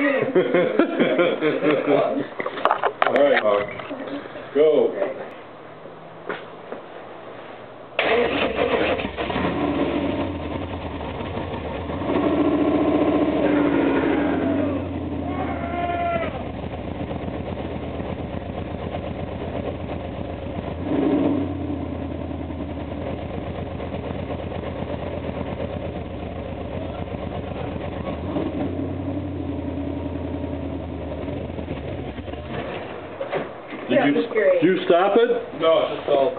All right, Hawk. go. Did That you, was great. did you stop it? No, it's just all.